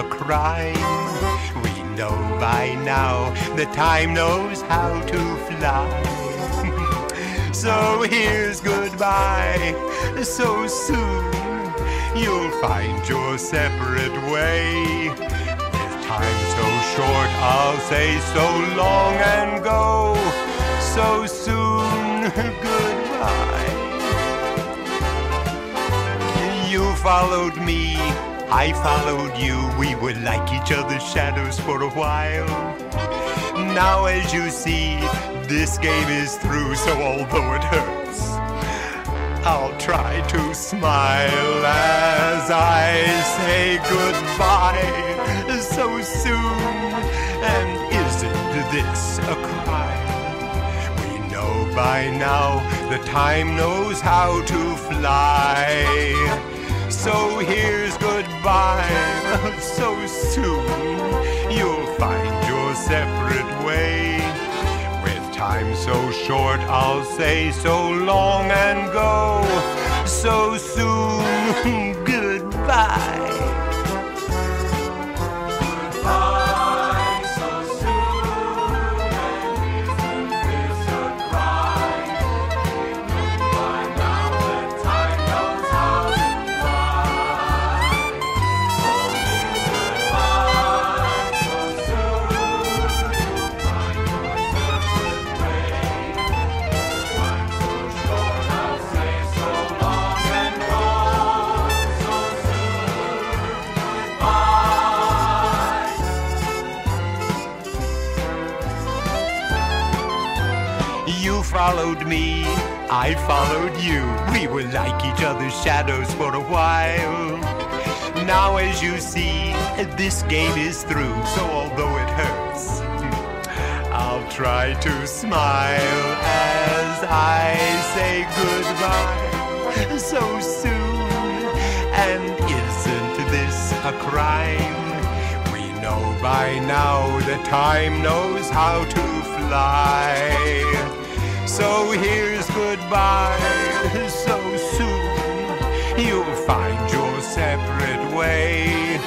a crime. We know by now that time knows how to fly. so here's goodbye. So soon you'll find your separate way. With time so short, I'll say so long and go. So soon, goodbye. You followed me, I followed you. We were like each other's shadows for a while. Now, as you see, this game is through, so although it hurts, I'll try to smile as I say goodbye so soon. And isn't this a crime? We know by now the time knows how to fly. So here's goodbye so soon. You'll find your separate way. With time so short, I'll say so long and go so soon. Followed me, I followed you. We were like each other's shadows for a while. Now, as you see, this game is through, so although it hurts, I'll try to smile as I say goodbye so soon. And isn't this a crime? We know by now that time knows how to fly. So here's goodbye. So soon you'll find your separate way.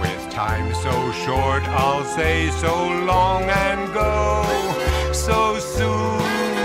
With time so short, I'll say so long and go. So soon.